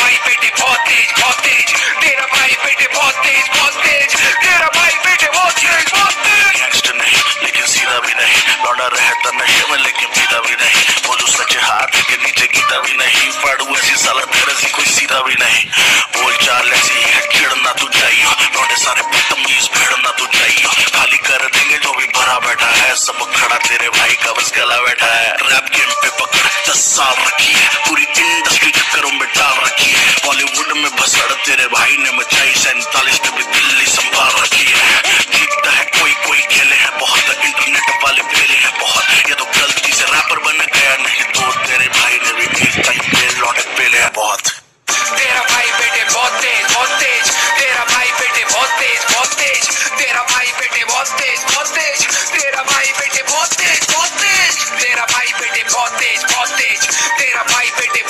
भाई बेटे बहुत तेज बहुत तेज। तेरा भाई बेटे बहुत तेज बहुत तेज। तेरा भाई बेटे बहुत तेज बहुत तेज। नहीं, लेकिन सीधा भी नहीं। लौटा रहता नशे में लेकिन पीता भी नहीं। बोलू सच हाथ के नीचे गीता भी नहीं। पढ़ू ऐसी साला तेरे से कोई सीधा भी नहीं। बोल चाल ऐसी है चिड़ना तू चाहिए। लौटे सारे बदतमीज भिड़ना तू चाहिए। खाली कर देंगे जो भी भरा बैठा है। सब खड़ा तेरे भाई का बस गला बैठा है। रैप गेम पे पकड़, दस साल रखी तेरे भाई ने मचाई सैतालीस में भी दिल्ली संभाल रखी है। जीतता तो है, कोई कोई खेले है बहुत, इंटरनेट वाले फेले है बहुत। ये तो गलती से रैपर बन गया, नहीं तो तेरे भाई ने भी जीतता ही लौटे फेले है बहुत। तेरा भाई बेटे बहुत तेज बहुत तेज। तेरा भाई बेटे बहुत तेज बहुत तेज। तेरा भाई बेटे बहुत तेज बहुत तेज। तेरा भाई बेटे बहुत तेज बहुत तेज। तेरा भाई बेटे बहुत तेज बहुत तेज। तेरा भाई बेटे